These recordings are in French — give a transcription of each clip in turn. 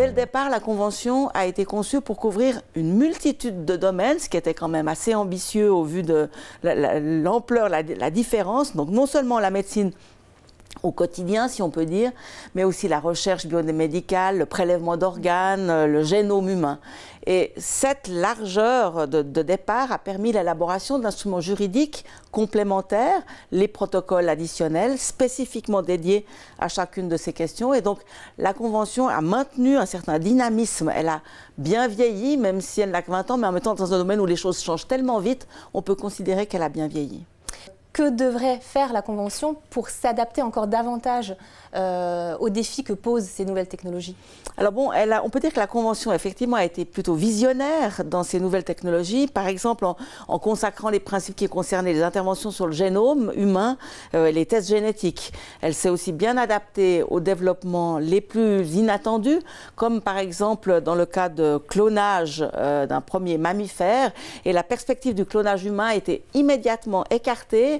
Dès le départ, la Convention a été conçue pour couvrir une multitude de domaines, ce qui était quand même assez ambitieux au vu de l'ampleur, la, différence. Donc non seulement la médecine au quotidien, si on peut dire, mais aussi la recherche biomédicale, le prélèvement d'organes, euh, le génome humain. Et cette largeur de, départ a permis l'élaboration d'instruments juridiques complémentaires, les protocoles additionnels spécifiquement dédiés à chacune de ces questions. Et donc la Convention a maintenu un certain dynamisme. Elle a bien vieilli, même si elle n'a que 20 ans, mais en même temps dans un domaine où les choses changent tellement vite, on peut considérer qu'elle a bien vieilli que devrait faire la Convention pour s'adapter encore davantage euh, aux défis que posent ces nouvelles technologies? Alors bon, on peut dire que la Convention effectivement a été plutôt visionnaire dans ces nouvelles technologies, par exemple en, consacrant les principes qui concernaient les interventions sur le génome humain euh, les tests génétiques. Elle s'est aussi bien adaptée aux développements les plus inattendus, comme par exemple dans le cas de clonage euh, d'un premier mammifère, et la perspective du clonage humain a été immédiatement écartée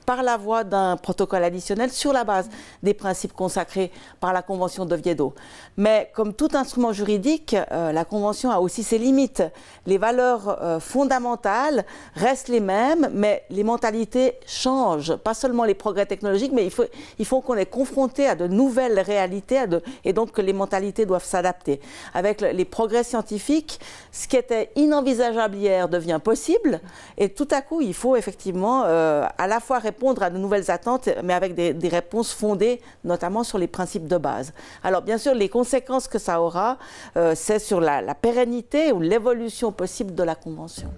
par la voie d'un protocole additionnel sur la base des principes consacrés par la Convention d'Oviedo. Mais comme tout instrument juridique, euh, la Convention a aussi ses limites. Les valeurs euh, fondamentales restent les mêmes, mais les mentalités changent. Pas seulement les progrès technologiques, mais il faut, qu'on est confronté à de nouvelles réalités et donc que les mentalités doivent s'adapter. Avec les progrès scientifiques, ce qui était inenvisageable hier devient possible et tout à coup, il faut effectivement euh, à la fois répondre à de nouvelles attentes, mais avec des, réponses fondées notamment sur les principes de base. Alors bien sûr, les conséquences que ça aura, euh, c'est sur la pérennité ou l'évolution possible de la Convention.